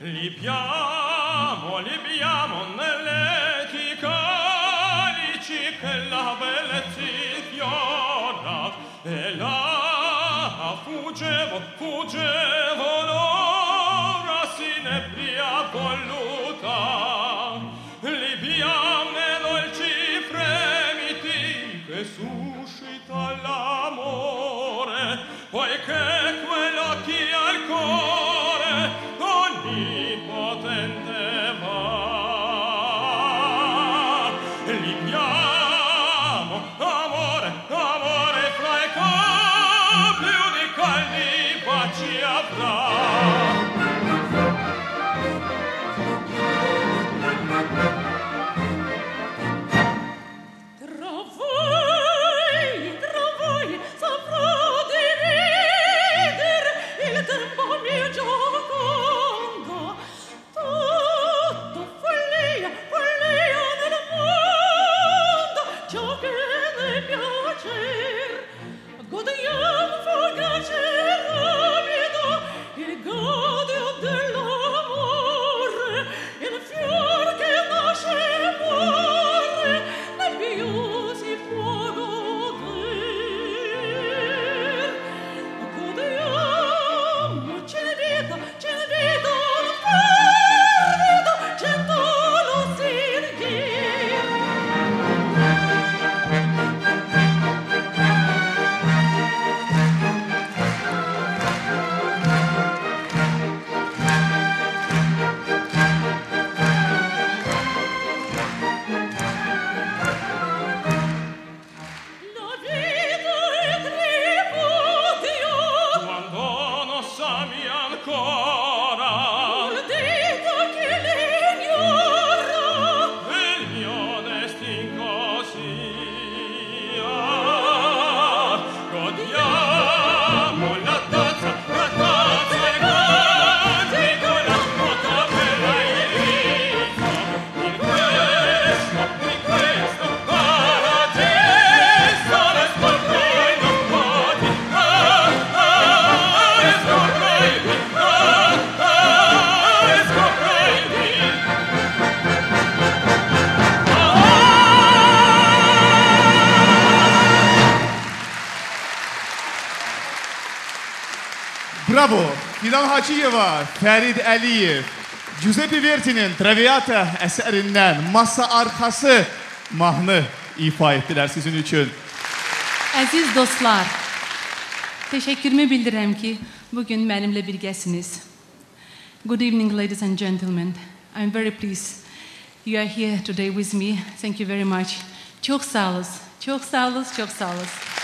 Libiamo, libiamo nell'eti calici che la bellezza fiora e là fuggevo, fuggevo l'ora sinebria voluta. Libiamo nei dolci fremiti che suscita l'amore, poiché quel piacer, godiamo. Bravo! Fidan Hacıyeva, Ferid Əliyev, Giuseppe Verdi'nin Traviata əsərindən Masa Arkası mahnı ifa etdilər sizin üçün. Əziz dostlar, təşəkkürümü bildirirəm ki, bu gün mənimlə birgəsiniz. Good evening, ladies and gentlemen. I'm very pleased you are here today with me. Thank you very much. Çox sağ olun, çox sağ olun, çox sağ olun.